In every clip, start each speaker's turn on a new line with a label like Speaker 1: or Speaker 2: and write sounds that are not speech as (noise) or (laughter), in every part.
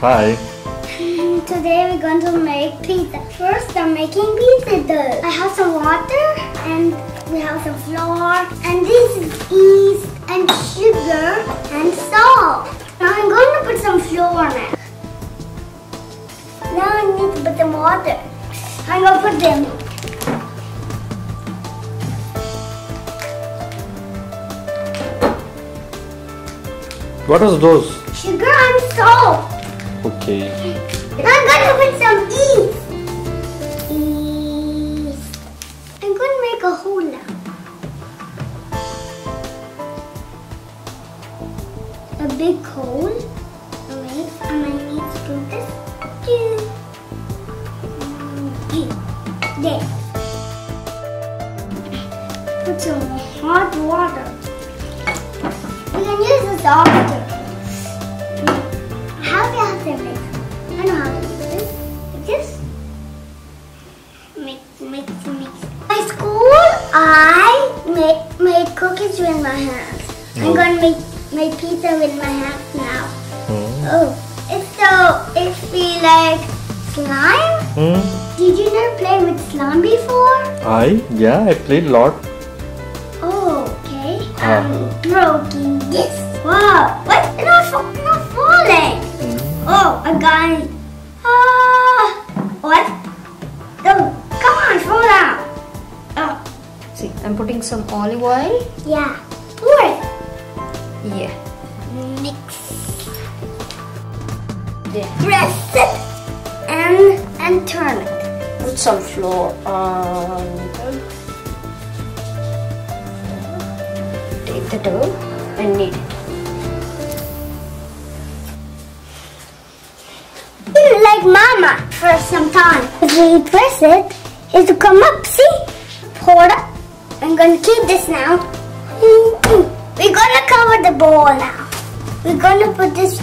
Speaker 1: Bye. (laughs)
Speaker 2: Today we're going to make pizza. First, I'm making pizza dough. I have some water and we have some flour and this is yeast and sugar and salt. Now I'm going to put some flour on it. Now I need to put some water. I'm going to put them.
Speaker 1: What are those?
Speaker 2: Sugar and salt.
Speaker 1: Okay.
Speaker 2: I'm gonna put some yeast. Yeast. I'm gonna make a hole now. A big hole. How do you have I know how to do this. This. Mix, mix, mix. My school, I make made cookies with my hands. I'm
Speaker 1: Oh.
Speaker 2: gonna make make pizza with my hands now.
Speaker 1: Hmm.
Speaker 2: Oh, it's so it feel like slime.
Speaker 1: Hmm.
Speaker 2: Did you never play with slime before?
Speaker 1: I yeah, I played a lot.
Speaker 2: Oh, okay.
Speaker 1: Ah.
Speaker 2: I'm broken this. Wow, what? It's
Speaker 3: putting some olive oil.
Speaker 2: yeah. Pour it.
Speaker 3: Yeah.
Speaker 2: Mix.
Speaker 3: Yeah.
Speaker 2: Press it and and turn it.
Speaker 3: Put some flour on. Take the dough and knead it.
Speaker 2: Like mama for some time. If we press it, it'll come up. See? Pour it up. I'm gonna keep this now. We're gonna cover the bowl now. We're gonna put this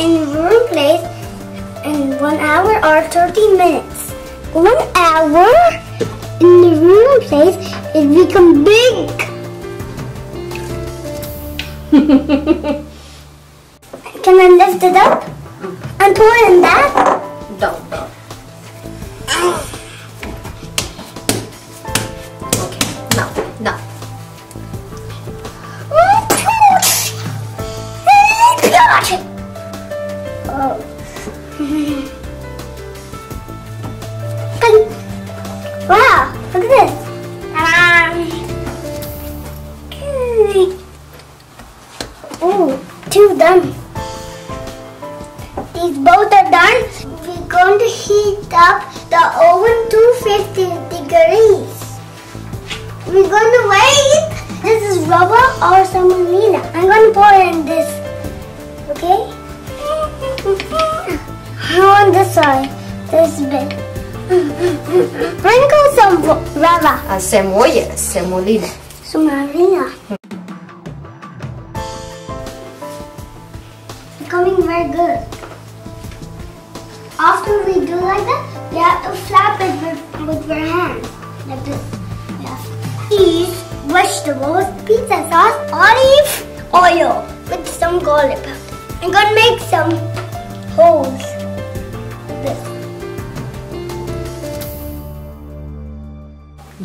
Speaker 2: in room place in one hour or 30 minutes. One hour in the room place, it become big. (laughs) Can I lift it up and pour it in that? Wow, look at this. Um, oh, two done. These both are done. We're going to heat up the oven 250 degrees. We're going to wait. This is rubber or some semolina. I'm going to pour in this. Okay? (laughs) I this big. Some rubber.
Speaker 3: A ah, semoya, semolina.
Speaker 2: Semolina. Becoming very good. After we do like that, we have to flap it with, with our hands. Like this. Yeah. Cheese, vegetables, pizza sauce, olive oil with some garlic. I'm gonna make some holes.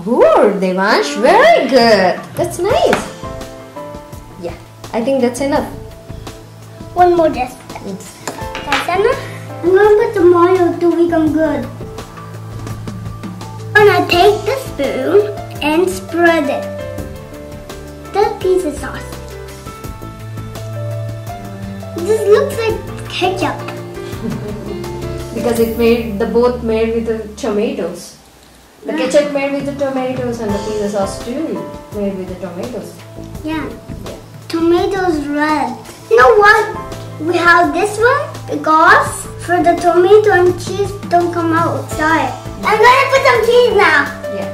Speaker 3: Good, Devansh. Very good. That's nice. Yeah, I think that's enough.
Speaker 2: One more just. That's enough. I'm gonna put some oil to become good. I'm gonna take the spoon and spread it. The pizza sauce. This looks like ketchup. (laughs)
Speaker 3: Because it made the both made with the tomatoes. The ketchup made with the tomatoes and the pizza sauce too made with the tomatoes.
Speaker 2: Yeah. Tomatoes red. You know what? We have this one because for the tomato and cheese don't come out outside. I'm gonna put some cheese now.
Speaker 3: Yeah.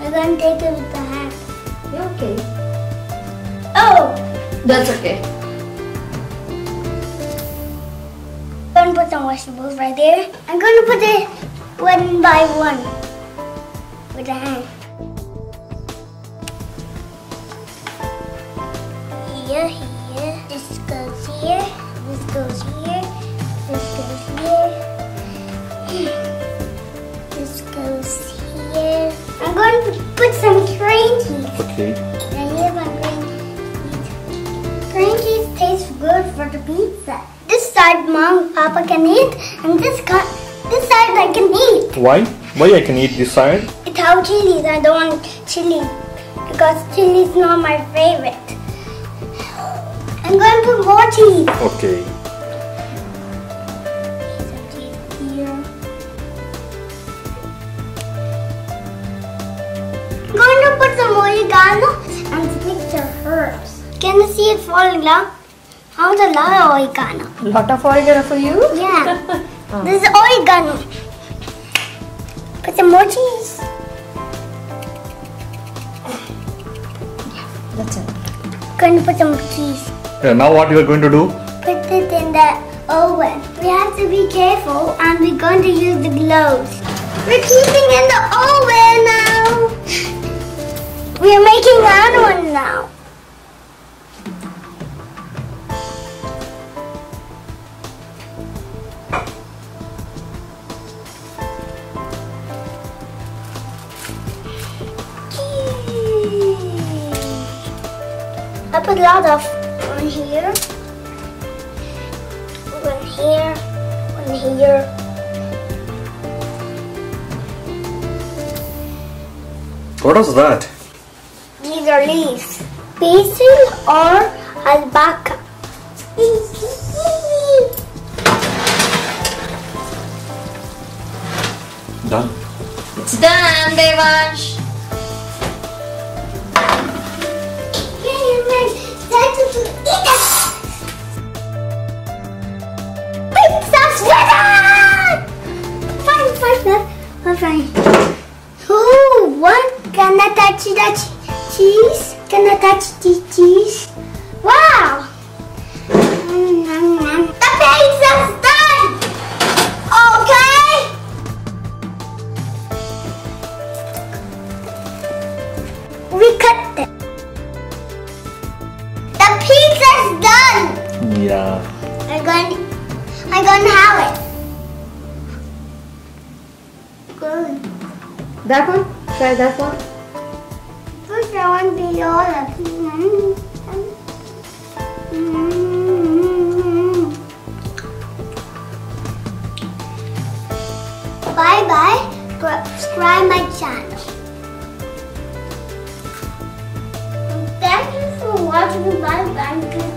Speaker 2: I'm gonna take it with the hand.
Speaker 3: Yeah, okay.
Speaker 2: Oh!
Speaker 3: That's okay.
Speaker 2: gonna put some vegetables right there. I'm gonna put it one by one with the hand. Here, here, this goes here, this goes here, this goes here, this goes here. I'm going to put some green cheese.
Speaker 1: Okay.
Speaker 2: And you need my green cheese. Green cheese tastes good for the beef papa can eat, and this this side I can eat.
Speaker 1: Why? Why I can eat this side?
Speaker 2: Without chilies, I don't want chili because chili is not my favorite. I'm going to put more cheese.
Speaker 1: Okay.
Speaker 2: Some. I'm going to put some oregano and some extra herbs. Can you see it falling down? How's a lot of oregano?
Speaker 3: Lot of oregano for you?
Speaker 2: Yeah. (laughs) This is oregano. Put some more cheese.
Speaker 3: That's it.
Speaker 2: Going to put some cheese.
Speaker 1: Yeah, now what you are going to do?
Speaker 2: Put it in the oven. We have to be careful and we're going to use the gloves. We're keeping in the oven now. (laughs) We're making another one now. Put a lot of on here, one here, one here.
Speaker 1: What was that?
Speaker 2: These are leaves. Basil or albahaca.
Speaker 1: Done.
Speaker 3: It's done, Devansh.
Speaker 2: Fine, fine, fine, fine. What? Can I touch the ch- cheese? Can I touch the cheese? That one? Try that one. Put the one below the
Speaker 3: peanut. Bye bye. Subscribe my
Speaker 2: channel. Thank you for watching. Bye bye.